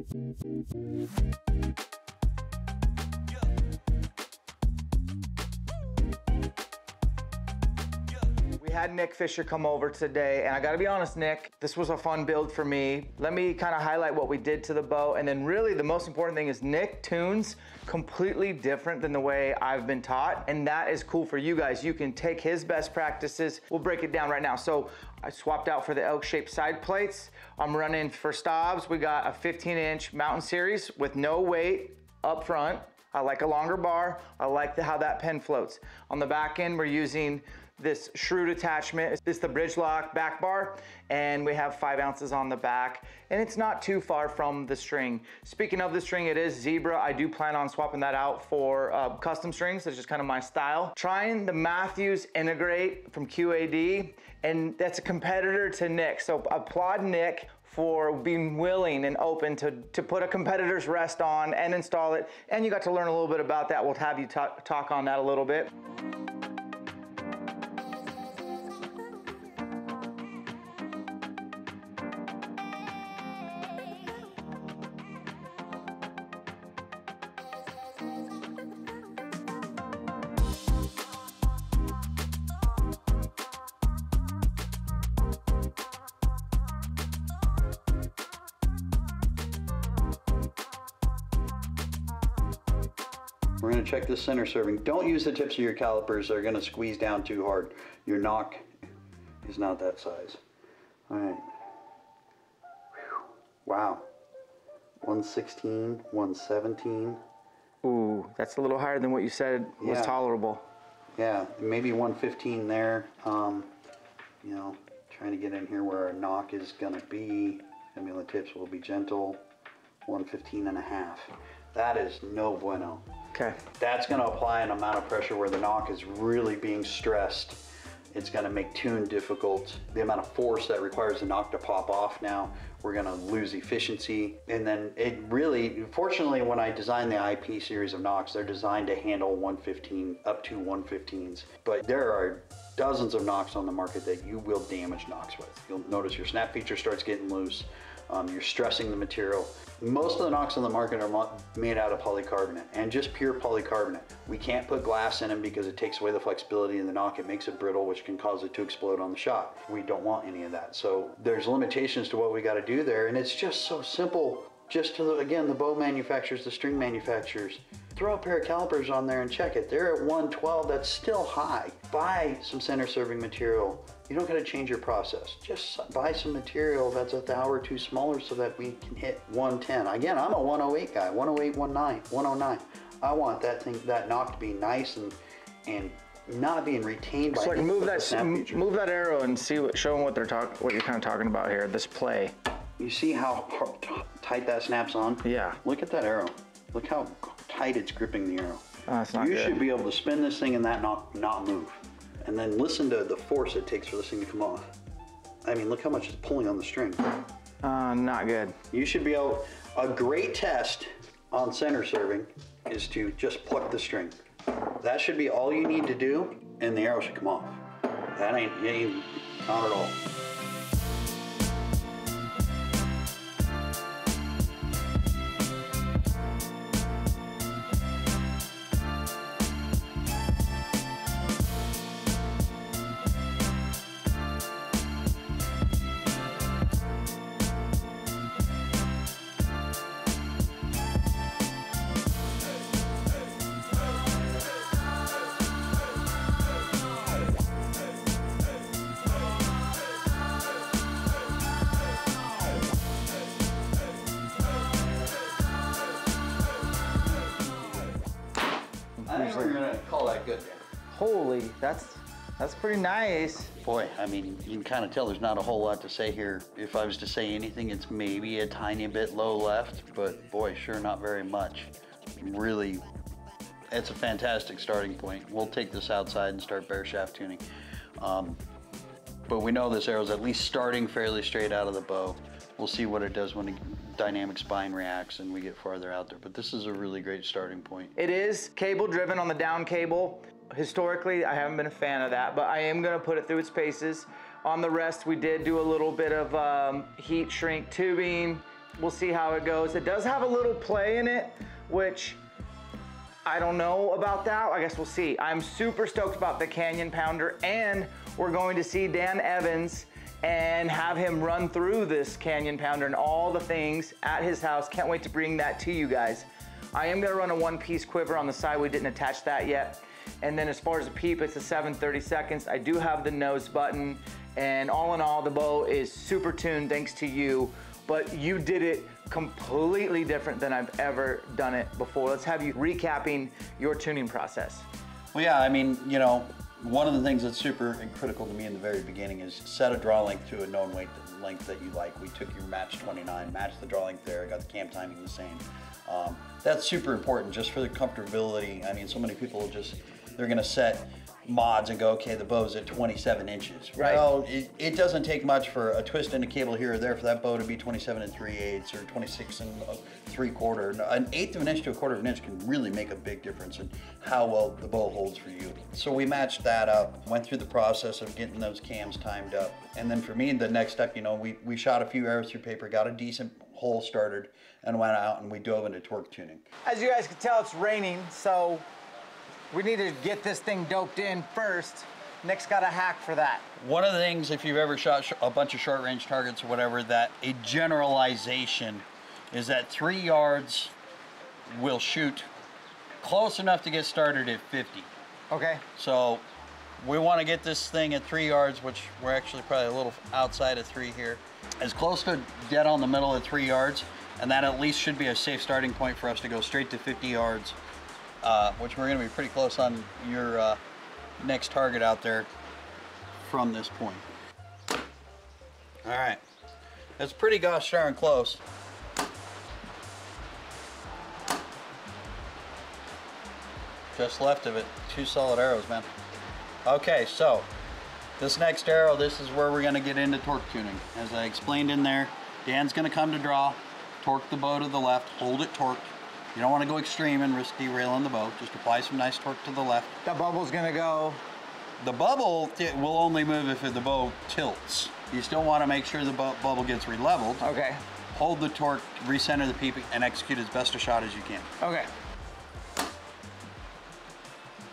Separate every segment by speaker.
Speaker 1: We had Nick Fisher come over today, and I gotta be honest, Nick, this was a fun build for me. Let me kind of highlight what we did to the bow, and then really the most important thing is Nick tunes completely different than the way I've been taught, and that is cool for you guys. You can take his best practices. We'll break it down right now. So I swapped out for the ElkShape side plates. I'm running for stobs. We got a 15-inch Mountain Series with no weight up front. I like a longer bar. I like the, how that pen floats. On the back end, we're using this Shrewd attachment. It's the bridge lock back bar, and we have five ounces on the back, and it's not too far from the string. Speaking of the string, it is Zebra. I do plan on swapping that out for uh, custom strings. That's just kind of my style. Trying the Mathews Integrate from QAD, and that's a competitor to Nick. So applaud Nick for being willing and open to, to put a competitor's rest on and install it. And you got to learn a little bit about that. We'll have you talk, talk on that a little bit.
Speaker 2: We're gonna check the center serving. Don't use the tips of your calipers. They're gonna squeeze down too hard. Your nock is not that size. All right. Whew. Wow. 116, 117.
Speaker 1: Ooh, that's a little higher than what you said was
Speaker 2: Yeah.
Speaker 1: tolerable.
Speaker 2: Yeah, maybe 115 there. Um, you know, trying to get in here where our nock is gonna be. I mean, the tips will be gentle. 115 and a half. That is no bueno.
Speaker 1: Okay.
Speaker 2: That's going to apply an amount of pressure where the nock is really being stressed. It's going to make tune difficult. The amount of force that requires the nock to pop off now, we're going to lose efficiency. And then it really, fortunately, when I designed the IP series of nocks, they're designed to handle 115 up to 115s. But there are dozens of nocks on the market that you will damage nocks with. You'll notice your snap feature starts getting loose. Um, you're stressing the material. Most of the nocks on the market are made out of polycarbonate and just pure polycarbonate. We can't put glass in them because it takes away the flexibility in the nock. It makes it brittle, which can cause it to explode on the shot. We don't want any of that. So there's limitations to what we got to do there, and it's just so simple. Just to the, again, the bow manufacturers, the string manufacturers, throw a pair of calipers on there and check it. They're at 112. That's still high. Buy some center serving material. You don't got to change your process. Just buy some material that's a thou or two smaller so that we can hit 110. Again, I'm a 108 guy, 108, 19, 109. I want that thing, that nock to be nice and and not being retained by
Speaker 1: So like move
Speaker 2: the
Speaker 1: that move that arrow and see what show them what they're talking what you're kind of talking about here. This play.
Speaker 2: You see how tight that snaps on?
Speaker 1: Yeah.
Speaker 2: Look at that arrow. Look how tight it's gripping the arrow.
Speaker 1: Oh, that's not
Speaker 2: you
Speaker 1: good.
Speaker 2: should be able to spin this thing and that not not move, and then listen to the force it takes for this thing to come off. I mean, look how much it's pulling on the string.
Speaker 1: Uh, not good.
Speaker 2: You should be able. A great test on center serving is to just pluck the string. That should be all you need to do, and the arrow should come off. That ain't, ain't not at all.
Speaker 1: Holy, that's that's pretty nice.
Speaker 2: Boy, I mean, you can kind of tell there's not a whole lot to say here. If I was to say anything, it's maybe a tiny bit low left, but boy, sure not very much. Really, it's a fantastic starting point. We'll take this outside and start bare shaft tuning. Um, but we know this arrow's at least starting fairly straight out of the bow. We'll see what it does when the dynamic spine reacts and we get farther out there. But this is a really great starting point.
Speaker 1: It is cable driven on the down cable. Historically, I haven't been a fan of that, but I am gonna put it through its paces. On the rest, we did do a little bit of um, heat shrink tubing, We'll see how it goes. It does have a little play in it, which I don't know about that. I guess we'll see. I'm super stoked about the Canyon Pounder and we're going to see Dan Evans and have him run through this Canyon Pounder and all the things at his house. Can't wait to bring that to you guys. I am gonna run a one piece quiver on the side. We didn't attach that yet. And then as far as the peep, it's a 730 seconds. I do have the nose button and all in all, the bow is super tuned thanks to you, but you did it completely different than I've ever done it before. Let's have you recapping your tuning process.
Speaker 2: Well, yeah, I mean, you know, one of the things that's super and critical to me in the very beginning is set a draw length to a known weight length that you like. We took your match 29, matched the draw length there, got the cam timing the same. Um, that's super important just for the comfortability. I mean, so many people just, they're gonna set mods and go, okay, the bow's at 27 inches.
Speaker 1: Right.
Speaker 2: Well, it, it doesn't take much for a twist in a cable here or there for that bow to be 27 and 3 eighths or 26 and a 3 quarter. An eighth of an inch to a quarter of an inch can really make a big difference in how well the bow holds for you. So we matched that up, went through the process of getting those cams timed up. And then for me, the next step, you know, we, we shot a few arrows through paper, got a decent hole started, and went out and we dove into torque tuning.
Speaker 1: As you guys can tell, it's raining, so we need to get this thing doped in first. Nick's got a hack for that.
Speaker 2: One of the things, if you've ever shot a bunch of short range targets or whatever, that a generalization is that three yards will shoot close enough to get started at 50.
Speaker 1: Okay.
Speaker 2: So we want to get this thing at three yards, which we're actually probably a little outside of three here, as close to dead on the middle of three yards, and that at least should be a safe starting point for us to go straight to 50 yards, uh, which we're going to be pretty close on your uh, next target out there from this point. All right, that's pretty gosh darn close. Just left of it, two solid arrows, man. Okay, so this next arrow, this is where we're gonna get into torque tuning. As I explained in there, Dan's gonna come to draw, torque the bow to the left, hold it torqued. You don't wanna go extreme and risk derailing the boat. Just apply some nice torque to the left.
Speaker 1: The bubble's gonna go.
Speaker 2: The bubble will only move if the boat tilts. You still wanna make sure the bu- bubble gets releveled.
Speaker 1: Okay.
Speaker 2: Hold the torque, recenter the peep, and execute as best a shot as you can.
Speaker 1: Okay.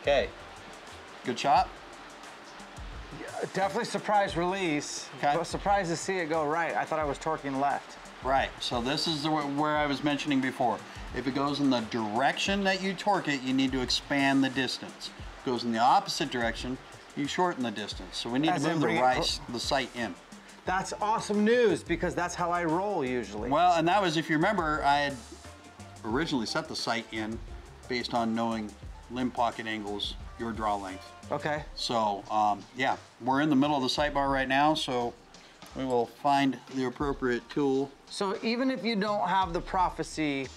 Speaker 2: Okay. Good shot?
Speaker 1: Definitely surprise release.
Speaker 2: Okay.
Speaker 1: But surprised to see it go right. I thought I was torquing left.
Speaker 2: Right, so this is the, where I was mentioning before. If it goes in the direction that you torque it, you need to expand the distance. If it goes in the opposite direction, you shorten the distance. So we need
Speaker 1: As
Speaker 2: to move the right, the sight in.
Speaker 1: That's awesome news because that's how I roll usually.
Speaker 2: Well, and that was, if you remember, I had originally set the sight in based on knowing limb pocket angles, your draw length.
Speaker 1: Okay.
Speaker 2: So, um, yeah, we're in the middle of the sight bar right now, so we will find the appropriate tool.
Speaker 1: So even if you don't have the prophecy,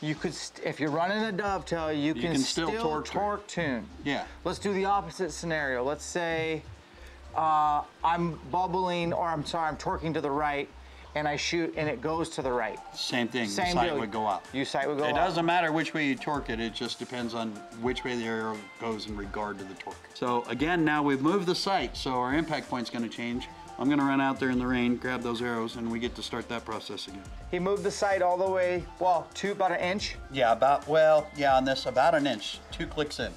Speaker 1: you could, st- if you're running a dovetail, you, can,
Speaker 2: can still
Speaker 1: still,
Speaker 2: torque
Speaker 1: torque, tune.
Speaker 2: Yeah.
Speaker 1: Let's do the opposite scenario. Let's say uh, I'm bubbling, or I'm sorry, I'm torquing to the right, and I shoot, and it goes to the right.
Speaker 2: Same thing,
Speaker 1: Same
Speaker 2: the sight
Speaker 1: deal.
Speaker 2: would go up.
Speaker 1: You sight would go
Speaker 2: It
Speaker 1: up.
Speaker 2: doesn't matter which way you torque it, it just depends on which way the arrow goes in regard to the torque. So again, now we've moved the sight, so our impact point's gonna change. I'm gonna run out there in the rain, grab those arrows, and we get to start that process again.
Speaker 1: He moved the sight all the way, well, to about an inch.
Speaker 2: Yeah, about, well, yeah, on this, about an inch, two clicks in.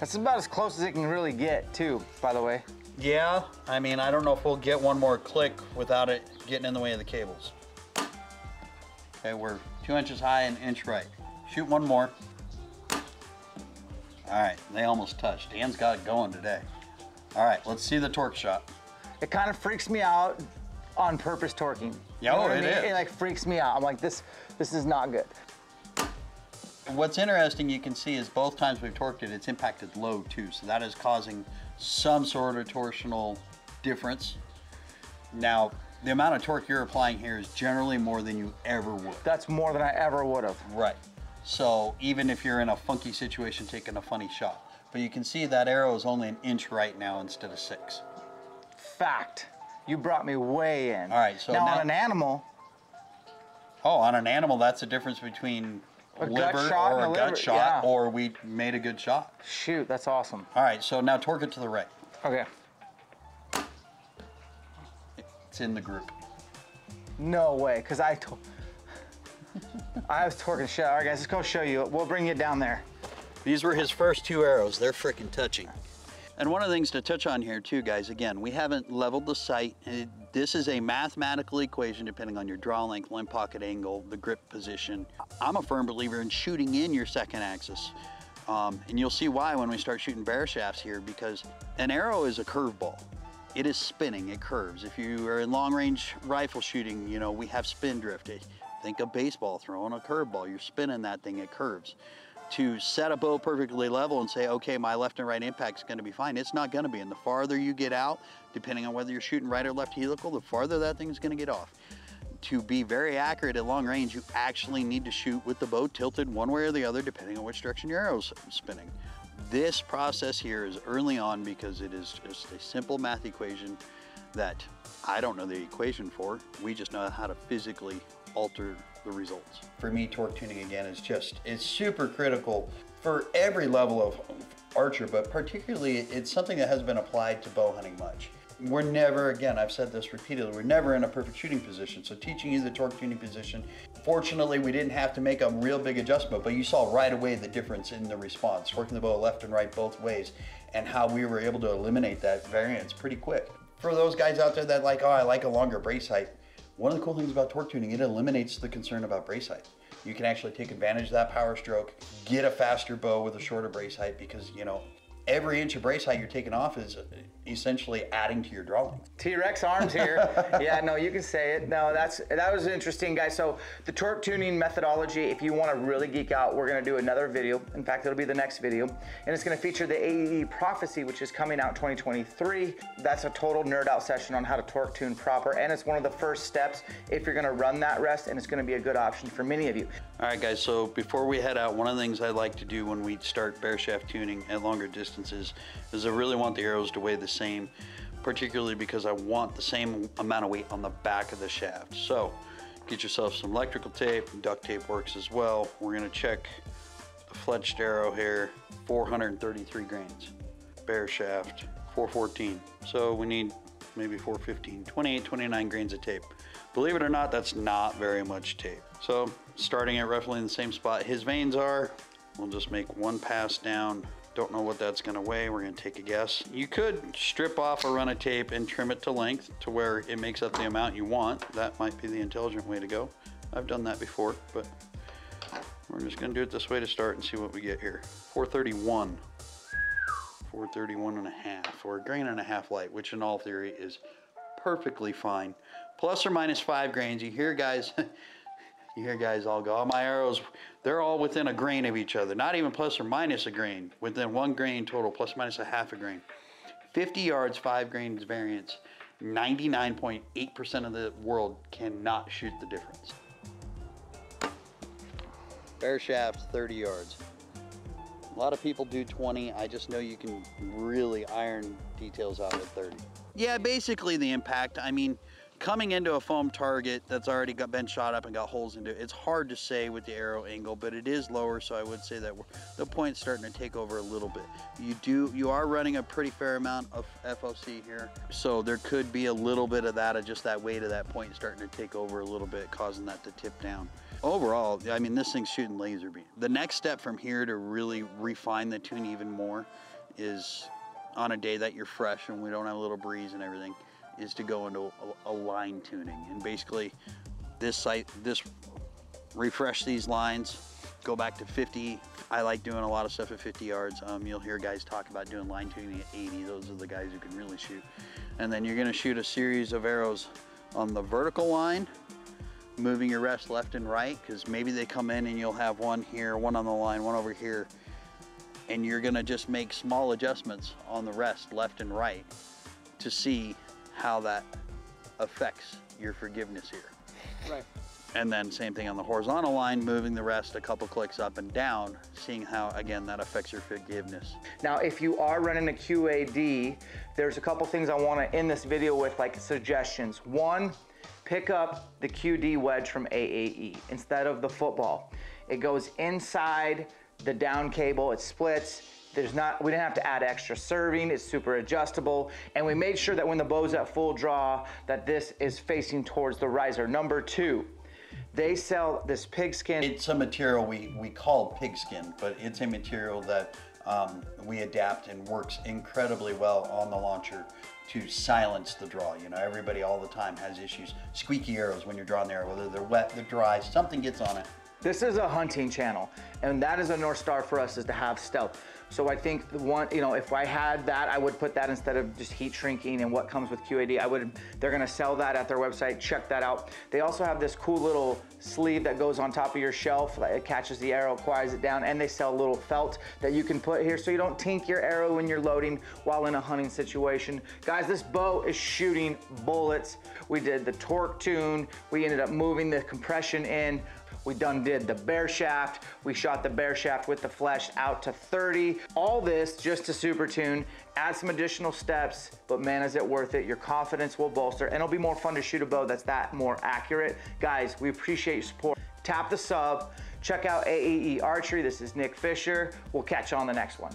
Speaker 1: That's about as close as it can really get, too, by the way.
Speaker 2: Yeah, I mean, I don't know if we'll get one more click without it getting in the way of the cables. Okay, we're two inches high and inch right. Shoot one more. All right, they almost touched. Dan's got it going today. All right, let's see the torque shot.
Speaker 1: It kind of freaks me out on purpose torquing.
Speaker 2: Yeah,
Speaker 1: You know
Speaker 2: oh,
Speaker 1: I
Speaker 2: it
Speaker 1: mean?
Speaker 2: is.
Speaker 1: It like freaks me out. I'm like, this, this is not good.
Speaker 2: What's interesting you can see is both times we've torqued it, it's impacted low too. So that is causing some sort of torsional difference. Now, the amount of torque you're applying here is generally more than you ever would.
Speaker 1: That's more than I ever would have.
Speaker 2: Right. So even if you're in a funky situation taking a funny shot. But you can see that arrow is only an inch right now instead of six.
Speaker 1: Fact. You brought me way in.
Speaker 2: All right, so
Speaker 1: now,
Speaker 2: now-
Speaker 1: on an animal,
Speaker 2: Oh, on an animal, that's the difference between
Speaker 1: A gut
Speaker 2: liver
Speaker 1: shot
Speaker 2: or a
Speaker 1: a
Speaker 2: gut
Speaker 1: liver,
Speaker 2: shot
Speaker 1: yeah.
Speaker 2: or we made a good shot.
Speaker 1: shoot, that's awesome.
Speaker 2: All right, so now torque it to the right.
Speaker 1: Okay.
Speaker 2: It's in the group.
Speaker 1: No way, because I told. I was torquing shit. All right, guys, let's go show you. We'll bring you down there.
Speaker 2: These were his first two arrows. They're freaking touching. And one of the things to touch on here too, guys, again, we haven't leveled the sight. This is a mathematical equation depending on your draw length, limb pocket angle, the grip position. I'm a firm believer in shooting in your second axis. Um, and you'll see why when we start shooting bare shafts here because an arrow is a curveball. It is spinning, it curves. If you are in long range rifle shooting, you know, we have spin drift. Think of baseball throwing a curveball. You're spinning that thing, it curves to set a bow perfectly level and say, okay, my left and right impact is going to be fine. It's not going to be. And the farther you get out, depending on whether you're shooting right or left helical, the farther that thing is going to get off. To be very accurate at long range, you actually need to shoot with the bow tilted one way or the other, depending on which direction your arrow's spinning. This process here is early on because it is just a simple math equation that I don't know the equation for. We just know how to physically alter the results. For me, torque tuning again is just, it's super critical for every level of archer, but particularly it's something that hasn't been applied to bow hunting much. We're never, again, I've said this repeatedly, we're never in a perfect shooting position. So teaching you the torque tuning position, fortunately we didn't have to make a real big adjustment, but you saw right away the difference in the response, working the bow left and right both ways, and how we were able to eliminate that variance pretty quick. For those guys out there that like, oh, I like a longer brace height, one of the cool things about torque tuning, it eliminates the concern about brace height. You can actually take advantage of that power stroke, get a faster bow with a shorter brace height because, you know, every inch of brace height you're taking off is essentially adding to your drawing.
Speaker 1: T-Rex arms here. yeah, no, you can say it. No, that's that was interesting, guys. So the torque tuning methodology, if you want to really geek out, we're going to do another video. In fact, it'll be the next video, and it's going to feature the AE Prophecy, which is coming out 2023. That's a total nerd out session on how to torque tune proper, and it's one of the first steps if you're going to run that rest, and it's going to be a good option for many of you.
Speaker 2: All right, guys. So before we head out, one of the things I like to do when we start bare shaft tuning at longer distances is I really want the arrows to weigh the same, particularly because I want the same amount of weight on the back of the shaft. So get yourself some electrical tape, duct tape works as well. We're gonna check the fletched arrow here, 433 grains. Bare shaft, 414. So we need maybe 415, 28, 29 grains of tape. Believe it or not, that's not very much tape. So starting at roughly in the same spot his vanes are, we'll just make one pass down don't know what that's gonna weigh. We're gonna take a guess. You could strip off a run of tape and trim it to length to where it makes up the amount you want. That might be the intelligent way to go. I've done that before, but we're just gonna do it this way to start and see what we get here. 431. 431 and a half, or a grain and a half light, which in all theory is perfectly fine. Plus or minus five grains. You hear guys, you hear guys all go, oh, my arrows, they're all within a grain of each other, not even plus or minus a grain, within one grain total, plus or minus a half a grain. 50 yards, five grains variance. 99.8% of the world cannot shoot the difference. Bare shaft, 30 yards. A lot of people do 20. I just know you can really iron details out at 30. Yeah, basically the impact. I mean, coming into a foam target that's already got been shot up and got holes into it, it's hard to say with the arrow angle, but it is lower, so I would say that the point's starting to take over a little bit. You do, you are running a pretty fair amount of FOC here, so there could be a little bit of that, of just that weight of that point starting to take over a little bit, causing that to tip down. Overall, I mean, this thing's shooting laser beam. The next step from here to really refine the tune even more is on a day that you're fresh and we don't have a little breeze and everything, is to go into a, a line tuning. And basically this site this refresh these lines go back to 50 I like doing a lot of stuff at 50 yards. Um, you'll hear guys talk about doing line tuning at 80 those are the guys who can really shoot. And then you're going to shoot a series of arrows on the vertical line moving your rest left and right because maybe they come in and you'll have one here one on the line one over here. And you're going to just make small adjustments on the rest left and right to see how that affects your forgiveness here.
Speaker 1: Right.
Speaker 2: And then same thing on the horizontal line, moving the rest a couple clicks up and down, seeing how, again, that affects your forgiveness.
Speaker 1: Now, if you are running a QAD, there's a couple things I wanna end this video with, like suggestions. One, pick up the QD wedge from AAE instead of the football. It goes inside the down cable, it splits, there's not, we didn't have to add extra serving. It's super adjustable. And we made sure that when the bow's at full draw, that this is facing towards the riser. Number two, They sell this pigskin.
Speaker 2: It's a material we, we call pigskin, but it's a material that um, we adapt and works incredibly well on the launcher to silence the draw. You know, everybody all the time has issues. Squeaky arrows when you're drawing the arrow, whether they're wet, they're dry, something gets on it.
Speaker 1: This is a hunting channel, and that is a North Star for us is to have stealth. So I think the one, you know, if I had that, I would put that instead of just heat shrinking and what comes with QAD. I would, they're gonna sell that at their website, check that out. They also have this cool little sleeve that goes on top of your shelf. It catches the arrow, quiets it down, and they sell a little felt that you can put here so you don't tink your arrow when you're loading while in a hunting situation. Guys, this bow is shooting bullets. We did the torque tune. We ended up moving the compression in. We done did the bare shaft. We shot the bare shaft with the flesh out to 30. All this just to super tune, add some additional steps, but man, is it worth it? Your confidence will bolster and it'll be more fun to shoot a bow that's that more accurate. Guys, we appreciate your support. Tap the sub, check out AAE Archery. This is Nick Fisher. We'll catch you on the next one.